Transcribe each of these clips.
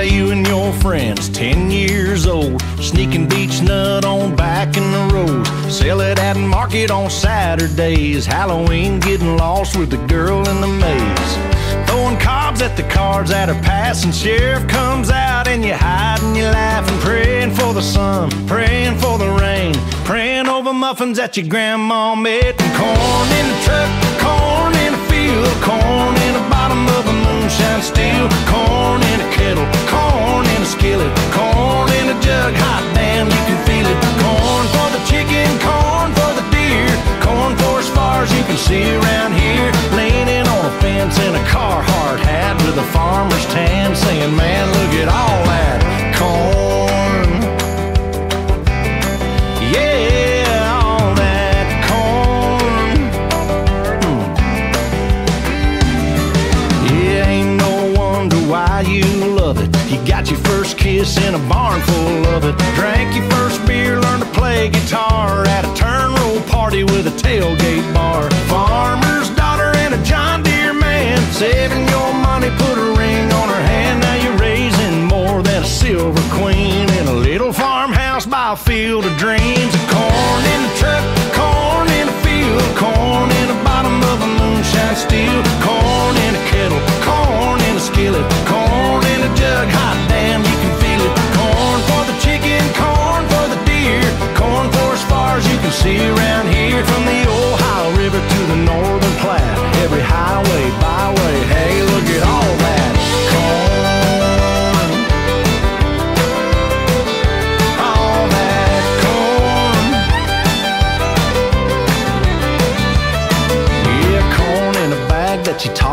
Yeah, you and your friends, 10 years old. Sneaking beach nut on back in the road. Sell it at market on Saturdays. Halloween, getting lost with the girl in the maze. Throwing cobs at the cards that are passing. Sheriff comes out and you hide and you laugh and praying for the sun, praying for the rain, praying over muffins that your grandma made. And corn in the truck, corn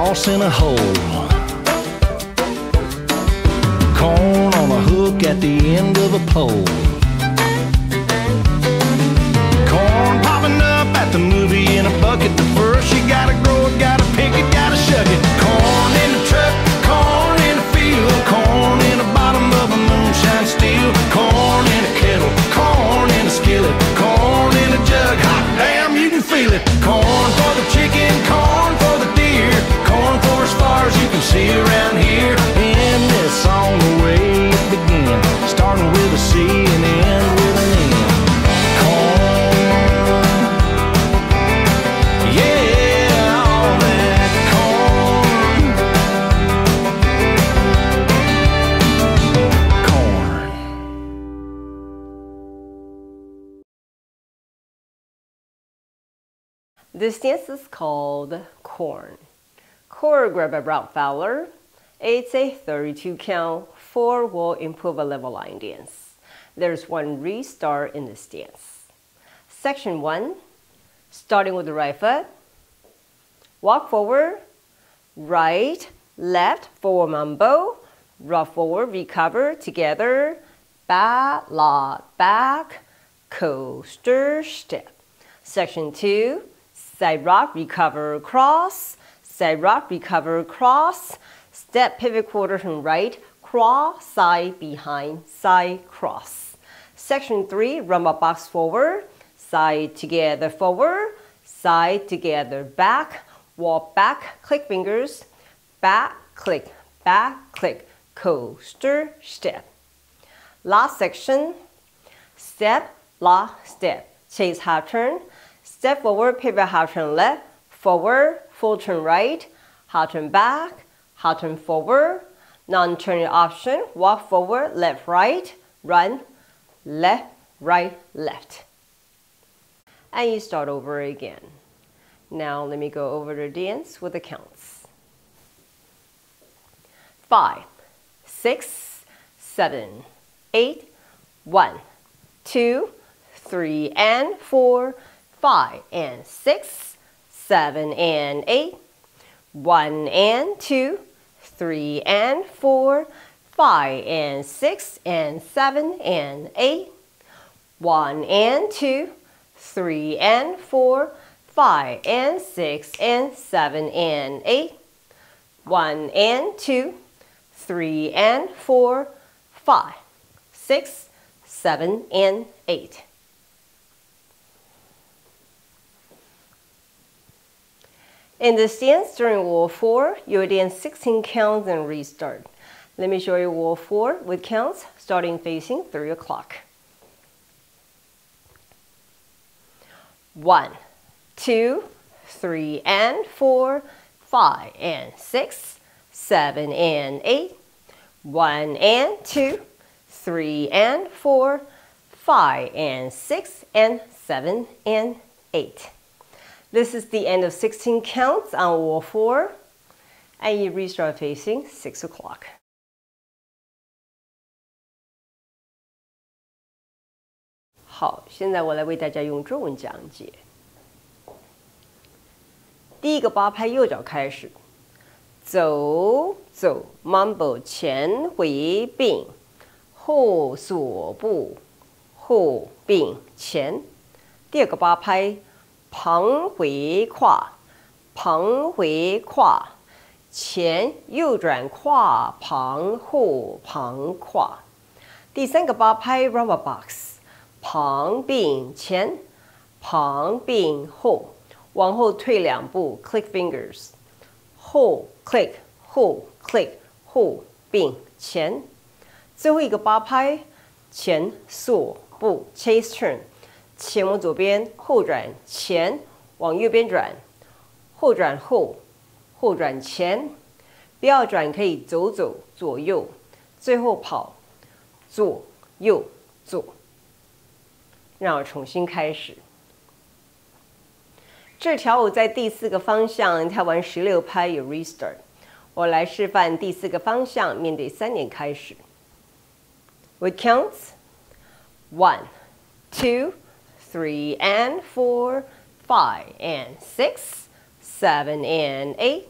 that in a hole. Corn on a hook at the end of a pole. This dance is called Corn. Choreographed by Rob Fowler. It's a 32 count, four wall improver level line dance. There's one restart in this dance. Section one, starting with the right foot. Walk forward, right, left, forward mambo, rock forward, recover, together, back, lock, back, coaster, step. Section two, side rock, recover, cross, side rock, recover, cross, step, pivot quarter turn right, cross, side, behind, side, cross. Section three, rumba box forward, side together forward, side together back, walk back, click fingers, back, click, back, click, coaster, step. Last section, step, lock, step. Chase half turn, step forward, pivot half turn left, forward, full turn right, half turn back, half turn forward, non-turning option, walk forward, left, right, run, left, right, left. And you start over again. Now let me go over the dance with the counts. Five, six, seven, eight, one, two, three, and four, five, and six, seven, and eight, one, and two, three, and four, five, and six, and seven, and eight, one, and two, three, and four, five, and six, and seven, and eight, one, and two, three, and four, five, six, seven, and eight. In this dance during Wall 4, you will dance 16 counts and restart. Let me show you wall four with counts starting facing three o'clock. One, two, three and four, five and six, seven and eight, one and two, three and four, five and six, and seven and eight. this is the end of sixteen counts on a wall four and you restart facing six o'clock 好现在我来为大家用中文讲解第一个八拍右脚开始走走 mumble 前回并后左步后并前第二个八拍旁回跨，旁回跨，前右转跨旁后旁跨。第三个八拍，rubber box。旁并前，旁并后，往后退两步，click fingers，后 click 后 click 后并前，最后一个八拍，前锁步 chase turn，前往左边，后转前，往右边转，后转后，后转前，不要转可以走走左右，最后跑左右左。让我重新开始。这条舞在第四个方向跳完十六拍有 restart。我来示范第四个方向，面对三点开始。We count: one, two, three and four, five and six, seven and eight,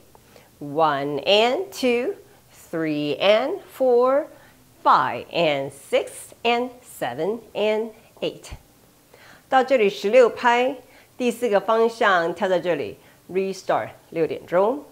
one and two, three and four, five and six and seven and eight. 到这里十六拍，第四个方向跳在这里，restart 六点钟。